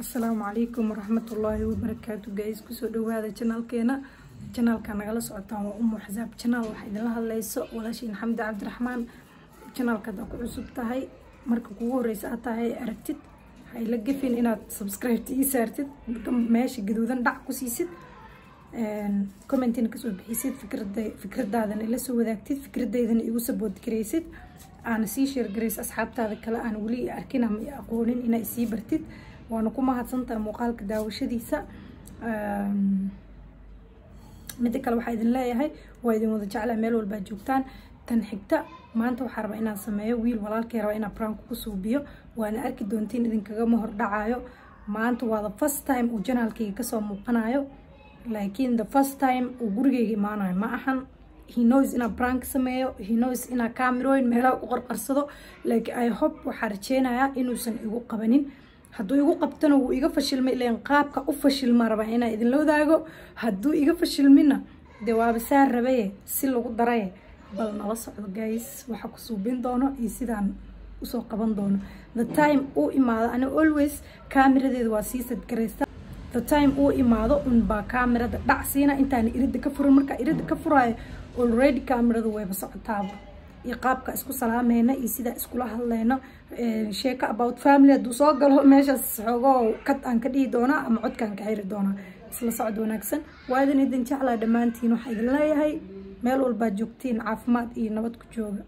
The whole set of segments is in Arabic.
asalaamu calaykum waraxmatullaahi wabarakaatu gays ku soo dhawaada janaalkeena janaalka nagala socotaan waa umu xasaab janaal waxaa idinla hadlayso walaashiin xamdi cabdiraxmaan. Janaalka haddaa ku cusub tahay marka kugu horeysa aad tahay aragtid waxay la gefin inaad subscribe ii saartid meesha gaduudan dhac ku siisid commentina ka soo bixisid fikrada fikradaadana ila soo wadaagtid fikradaydana igu sabood aana sii sheergaraysa asxaabtaada kale aan weli arkin ama aqoonin inaa isii bartid. Waana ku mahadsantaha muuqaalka daawashadiisa. Midda kale waxaa idin leeyahay waa idin wada jeclaa meel walbaa joogtaan. Tan xigta maanta waxaa rabaa inaan sameeyo wiil walaalkay rabaa inaan prank ku suubiyo waana arki doontiin idinkagama hordhacayo maanta waa the first time uu janaalkayga ka soo muuqanayo laakiin the first time uu gurigayga imaanayo. Ma ahan he knows inaa prank sameeyo he knows inaa camerooyin meelaha u qarqarsado like i hope waxaa rajeynayaa inuusan igu qabanin. Hadduu igu qabtana wuu iga fashilmay ilan qaabka u fashilma rabaa inaa idinla wadaago. Hadduu iga fashilmina dee waaba saa rabaye si lagu daraye. Bal nala socdo guys. Waxaa ku suubin doono iyo sidaan u soo qaban doono. The time uu imaado ani always cameradeeda waa sii sadgaraysta the time uu imaado unbaa camerada dhac siina intaan irida ka furin markaa irida ka furaayo already camerada wayba socotaaba. Iyo qaabka isku salaameyna iyo sidaa iskula hadleyno sheeko about family hadduu soo galo meeshaas xoogoo kad aan ka dhihi doonaa ama codkaan ka xiri doonaa. Isla socod wanaagsan. Waa idin jeclaa dhammaantiin waxaa idin leeyahay meel walbaa joogtiin caafimaad iyo nabad ku jooga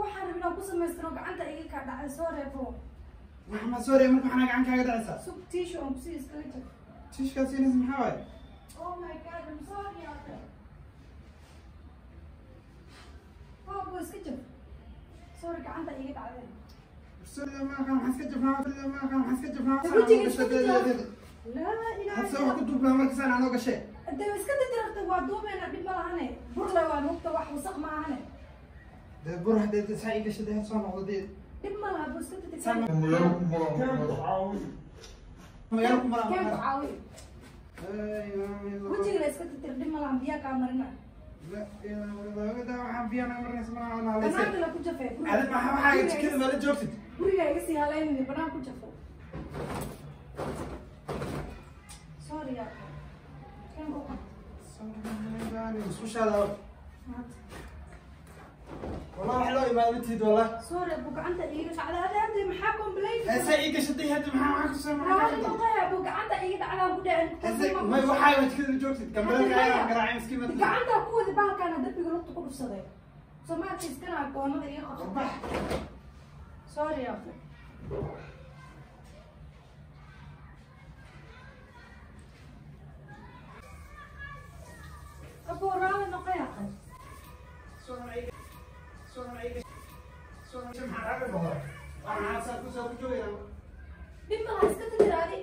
waxaan rabin aan ku samaystano gacanta iga kaa dhacday sore buu ما سوري مرفع أنا قاعد كذا عسى سوق تيشو أم بسي اسكلت تيش كاسين اسم حواي أو ماي جاد ام سوري ابو اسكت سوري قاعد انت يجيك على بالي سوري ما كان حسكت فاهم ما كان حسكت فاهم لا؟ لا لا هسه كنت بلا مركز أنا لو قشه أنت اسكت انت رحت وادوم أنا بدي مره أنا بطلع وأنا وقت واحد وسق معنا ده بروح ده تسعي قشه ده صار موجود buu iska jir sore gacanta iga dhacdee Soriga ma aqaan maxaa iska jafnaa, soriga ma aqaan maxaa iska jafnaa. Wajiga iska Gashadeedii. laa ilaaha Hadda wax ku duubnaa marka saan aan oo gashay. dee iska dadirarta waa duubeena dhib ma lahane burle waa lugta wax wasaq wax loo buu gacanta iiga maxaa maxaa ku buu gacanta iiga ku may joogtid. Gacanta ku wadi bahalkaana darbiga lugta ku dhufsaday somaadka iskana सोना मारा के बहुत और हाँ सब कुछ सब कुछ हो गया बिम्बास का तो डरा दे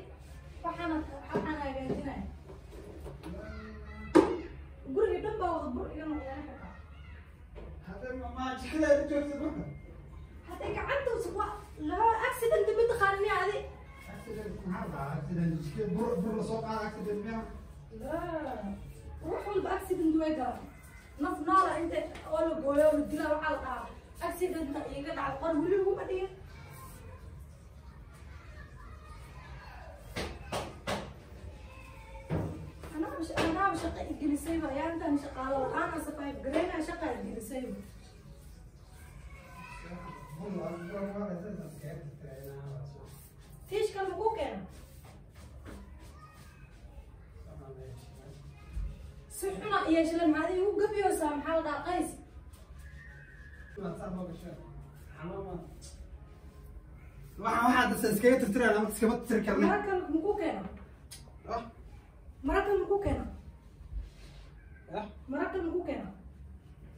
anaa anaaba shaqa igelisayba ayaantan shaqaalo la-aan safay gareyna shaqa igelisayba tiish kale makuu keena si xuna yeeshale maadi igu gabiyoosaa maxaa la dhahaa qays waxaan waxaa dasa iskaga tirtirayna ama iskama tirtiri karna mara kale makuu keena mara kale makuu keena mara makuu keena mar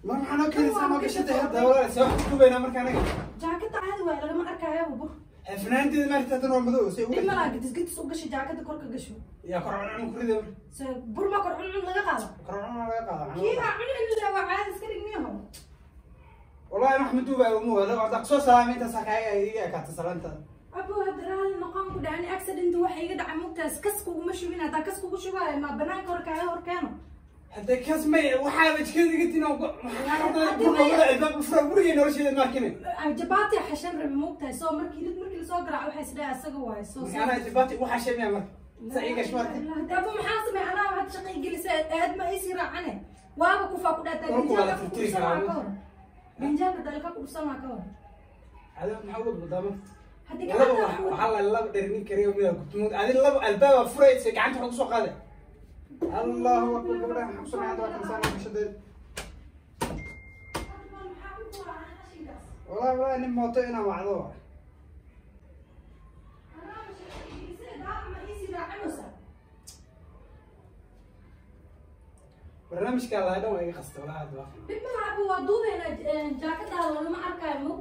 maxaa noo keenaysaa noo gashada hadda walaalay wax kubaynaa marka anaga jaakada caadi waay lagama arkaayo bur fanaanteeda maarta tan waa madow say dhib malaa gadis gadis u gasho jaakada korka gasho yaa korcun kurida marka se bur ma kor cuncun laga qaado korcun laga qaada kii aa cunin la waa caadi iska dhigniyaho wallahi maxmed duuba uma wada wada soo salaamay inta sakaaga iga ekaata salaanta abo hadda raali noqon أبو هدرال مقام كداني يعني أكسد أنت واحد يقعد عمود كاس كسكو ومشي منها ذا كسكو وشو هاي ما بنان كورك هاي وركانو. هذا كاس ما وحاب كذي قلت إنه ق هذا يعني ما ولا الباب فربوري إنه وش إذا ما كنا أه، جباتي حشم رمي مو بتاعي سو مركي لد مركي سو قرع وحاي سلا سقوا هاي سو أنا جباتي وحشم يا مر سعيد كشمار ده أبو محاسم يا حرام هاد شقي جلس هاد ما يصير عنه. وابو كوفا كودا تاني جاك كوسا معكور من جاك تاني كوسا معكور هذا محوط بدمك Waxaa la kariyo mida adi albaaba furaysa gacanta kusoo qaada allahu akbar gabadha waa nin mooto inaan wacdo waa barnaamijka lahaa dhan waa iga qasta wallahi hadda waa bimalacabu waa duubeena jaakadaada lagama arkaayo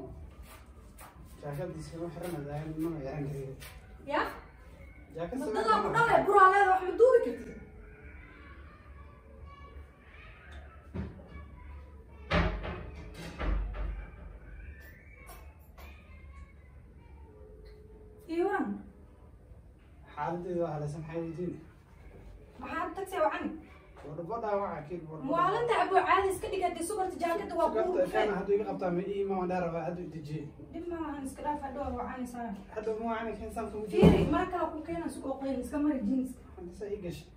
jaakad wadadaa ku dhale buraa leeda wax ma duubi kartid iwan xaaladeeda waa halaysan maxay weydiin maxaa tagsi wacani ii gashay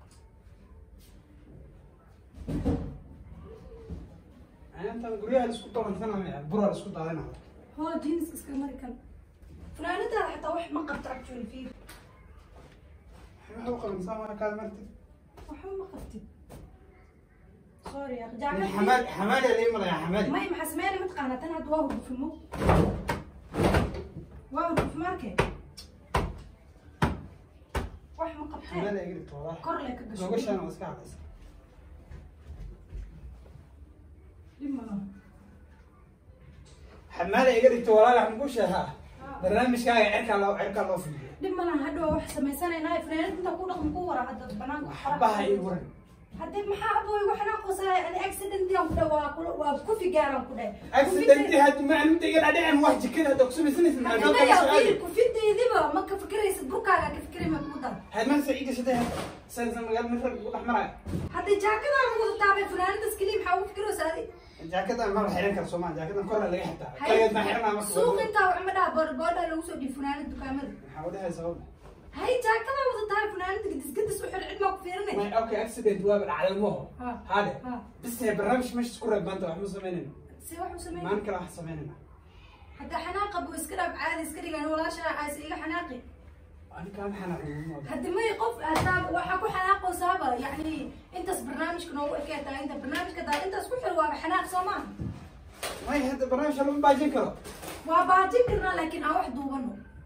intan guryaha la isku doransanaya buraa la isku daadinaya hoo jeans iska mari kale funaanadaada xataa wax ma qabto actually fiiri waxa u qabansaa mara kaad martid waxba ma qabtid sorry ya xamaad jaakad xamaad yaa lii malaya xamaad may maxaa sameeyna mataqaana tan hadda waa hurdufimo waa hurduf marke wax ma xamaad qabteen yaa iga dhigto walahi kor le ka gasho googashaan waa iska cadaysa dhib malaha xamaad yaa iga dhigto walahi waxaan ku sheegaa barnaamijkaaga cirkaa loo cirkaa loo fidiyo dhib malaha hadhow wax samaysanayna funaanad inta ku dhaqmo ku wara hadda banaanka xabaha ii waran haddii maxaa aboy waxna qosaay ani accident aan ku dhaw waa ku waa ku figaaran ku dhahay accidenti hadda macluumta iga dhadhicin wax jikada hadda kusamaysanaysa hadina yaa fiiri ku fidaydiba ma ka fikiraysid burkaaga ka fikiri ma ku dar hadman sa ii gashatay hadda sansan magaal min rag ugu dhex maraya haddii jaakadaan wada taabay funaanadaas keliya maxaa ugu fikiraysa adi jaakadan ma la xiran kara soomaa jaakadan هاي جاك ما بدو تعرف أنا عندك قدس قدس وحر عندنا وفيرني أوكي أكسيدنت وابر على المو هذا. بس هي برمش مش تكون بنت واحد مسمينه سي واحد مسمينه ما نكره احد مسمينه حتى حناقة أبو اسكرب عادي اسكري لأن ولا شيء عايز إيه، إلا حناقي أنا كان حناقي هدي ما يقف هذا وحكو حناقة وسابة. يعني أنت برنامج كنا وكيتا أنت برنامج كذا أنت سكر وابر حناق سومان ما هي هذا برنامج أنا ما لكن أروح دوبنه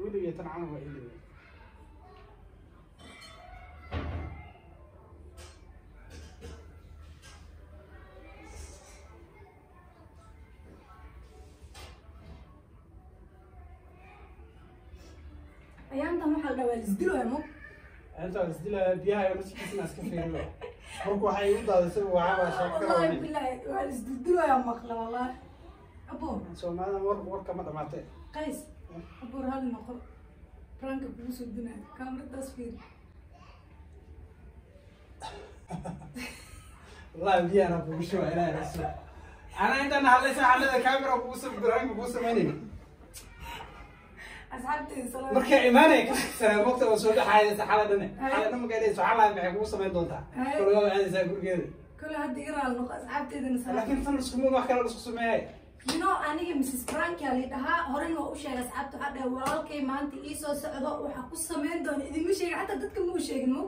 weligay tan camal waa iligay ayaantan waxaa la dhahaa waa lisdiloya mo inta waa isdilaya biyaha iyo nuskiisna iska fiiriyo marka waxay u daadisay waxaa waa sheeko kala wallahi wani bilahi waa lisdiloya maqla wallahi abo soomaalida war warka ma dhamaatay. Qays abuur hal noqo ranka kugu soo dinaya kaamiradaas fiiri wallahi biyahana kugu shuba ilaahay rasuul ana intana hadlaysa xalada camera kugu soo biraanka kugu samaynayna asxaabteeda salaam marka imaanaya ka sanaa mogta oo soo dhaxaaysa xaladane xaladna markay dhayso xalaa maxay kugu samayn doontaa Hay. kolgaa waa aadaysaa gurigeeda kole hadda iga raal noqo asxaabteedana salaam laakiin tan you know aniga mrs dhahaa horena waa u sheegay asxaabta waxaa dhahay walaalkay maanta ii soo socdo waxaa ku samayn doona idinma sheegin xataa dadka ma u sheegin mo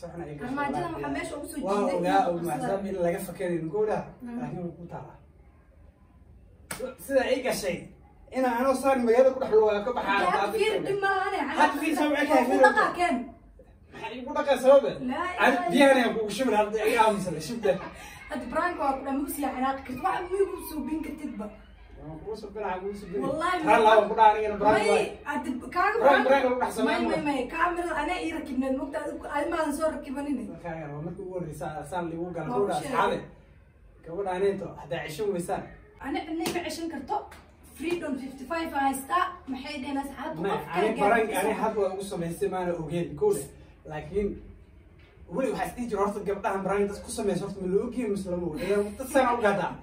saxna ay armaajadan waxaa meesha ugu soo waa jiiday ogaa oo maxsaab in laga fakerin gowdha laakiin way ku taalaa sida ay gashay inaa anoo saan magaalada ku dhex lugaa ka baxaa fiir dhib malahane Hadda fiir soo wixii kale fiir. dhaqaakeen maxay igu dhaqaa sababe Laa Ani ilaaha biyahan ayaan kugu shubin hadda iga aamusale shubda هاد برانكو كنا موسي عراق كنت واحد مي موسو بين كنت تبا والله هلا وكنا عارين برانكو كان برانكو برانكو أحسن ماي ماي ماي كاميرا أنا يركبنا الوقت أنا ما نزور ركبني خير ومك وري سان اللي وقع الغوله حالي كون أنا انت 21 وسان أنا أنا 20 كرتو. فريدوم 55 هاي ستا محيدين اسحاب ما أنا برانكو أنا حظ اقصى من السمانه وجيت كوس أن ولي واحد ستيج رورت قبطه عن براين داس كوسا ميسورت ملوكي مسلمو. إيه، هي متصنع وقادا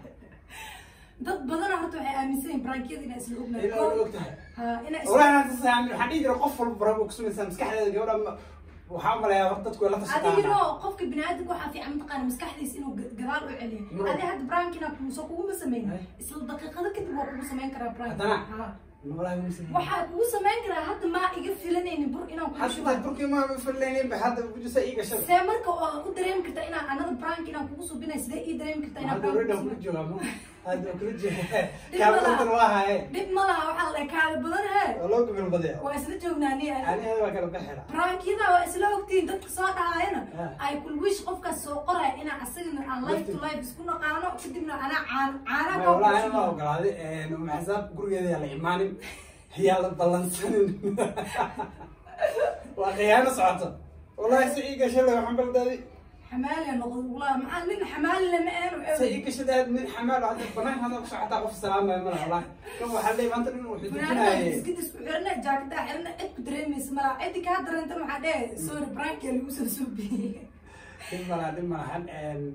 ضد بدر عرضو عي امسين براين كيدي ناس الاوبنا إلى وقتها وراح نتصنع عن الحديد رقفل برابو كوسا ميسا مسكح لها القورة وحامل يا وقتك ولا تشتاها هذه هو قفك بنادق وحا في عمد قانا مسكح لي سينو قدار وعلي هذه هاد براين كنا كوسوك ومسمين إيه. إسل دقيقة ذكت بوك ومسمين كرا براين هذا نعم كرا ها burkii ma filaynin ba hadda kujisa ii gashada see marka oo u dareemi karta inaan anada brank inaan kugu subinay sidee ii dareemi karta inaan hadda brank already kugu waan kula subinay joogaa ma hadda waan kula joogaa Dib kaabadantan malaha. waa haye dhib ma laha waxaa la kaaga badan he waa loo gabil badaya waa isla joognaa ni aniada waa kala baxela brankyada waa isla ogtiin dadka soo dhahaayana Ah. ay kulwish qofkaas soo qoraya inaan asagana aan life to life isku naqaano kadibna anaa وخيانه صعبه والله سيئك شل وحن بلدي حمال يا نظر والله معال من حمال لما أنا سيئك شل من حمال هذا البنان هذا مش حتى أقف السلام يا من الله. كم واحد لي ما أنت من وحيد أنا قد سبعنا جاك دا حرنا اتك دريمي سمرا عندك هذا انت محدي سوري برانك يا لوسو سوبي كم مرة دي ما حل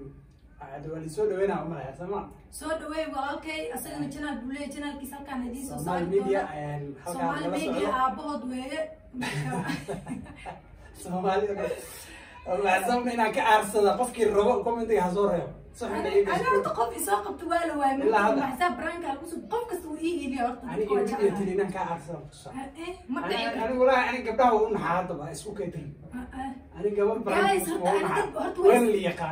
waa lisoo dhaweynaa umalaya sooma soo dhawey walaalkay isagana janaal buleya janaalkiis halkaan idin soo saari doona soomaali media aabahood weeye soomaali inaan ka aarsada qofkii rabo commentiga ha soo reebo horta qof isoo qabto waa la branka qof kasta wuu ii horta Eh, walahi gabdhaha u naxaa haddaba isku Ah, ah. gabar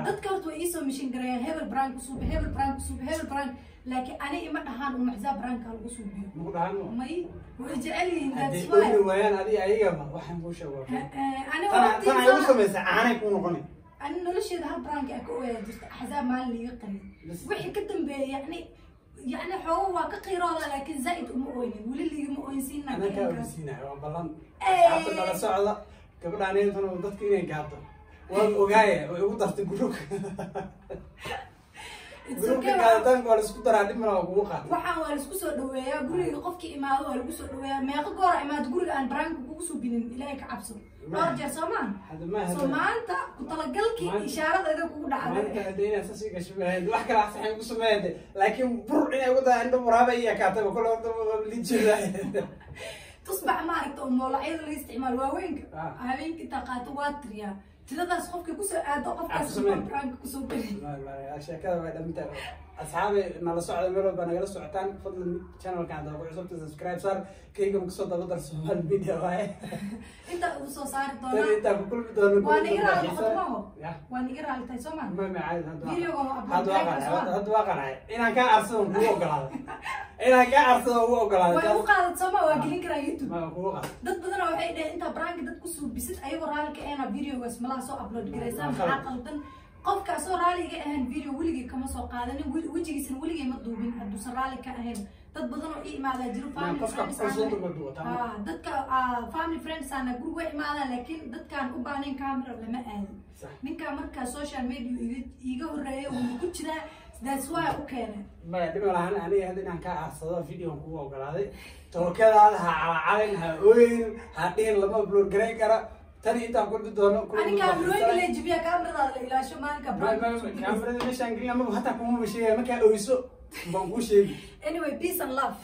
dadka horta way iisoo mishin hebel brank hebel brank hebel brank laakiin ani ima dhahaan maxsaa branka lagu suubiyo muku dhahan may way jecel yihiin hadday that's why oyni waayaan adiga ayagaba waxaan kuu sheego Eh, eh, ani tan waqti tan ay u soo- samaysa caanay kuu noqoni hal brank aa ka ooyaa jirta axzaab maalin liiga qarin Bas. wixii ka dambeeya yani yani xoogo waa ka qiirooda laakiin zaa'id uma ooynin weli liigama ooyinsiina anaa kaa ogeysiinaya waa ballan Eh. asxaabta nala socda gabadha aneentana dadka waxaan waa la isku soo dhaweeyaa guriga qofkii imaado waa lagu soo dhaweeyaa. Meeqa goora imaado guriga aan branka kugu ilaahay ka cabso. Dhowr jeer soo maan? Soo maanta ku talagalkii ishaaradeeda kugu dhacday. laakiin bur inay dahay indho muraaba iyo kaataba tusbax maaragta oo moolacyada laga isticmaalo waaweynka Ah. habeenka intaa qaato waa tiriyaa tiradaas qofkii kusoo aado Ah, qofkaas ku sameen. branka kusoo geli sheekada way dhamintahay asxaabe nala socda meel walba nagala socotaan fadlan channelkan daba ku cusubta subscribe saar kayga ku daba dar social media waaye. Inta ugu soo saari doona. Inta ku kulmi doona waa ni iraal qodmo waa ni iraal tay soo ma ma ma caadi hadda hadda waa qanaa hadda waa qanaa inaan ka arsado ku ogolaado inaan ka arsado ku ogolaado waa ku qaadad soo ma waa gelin karaa youtube. Ma ku qaad dad badan waxay dhaheen inta prank dad ku suubisid ayagoo raalka eena videogaas malaha soo upload gareysaa maxaa qaldan? Qofkaasoo raaliga ahayn video weligii kama soo qaadanin we- wejigiisana weligii ma duubin. Hadduusan raali ka ahayn dad badan oo ii imaadaa jiro dadka family friends aana guriga imaadaan laakiin dadkaan u baahnayn camera lama aadin. Ninkaa markaa social media iga- iiga horreeya wuu ku jiraa. That's why u keenay. Maya dhib lahan aniga hadda inaan kaa arsado videoan kugu ogolaaday tookadaada ha calacalin ha ooyin ha dhihin lama upload garayn kara tan intaan ku doono kaamerada meeshaan gelin amaba hataa kumaba sheegaya markaa oyso baan kuu sheegi anyway peace and love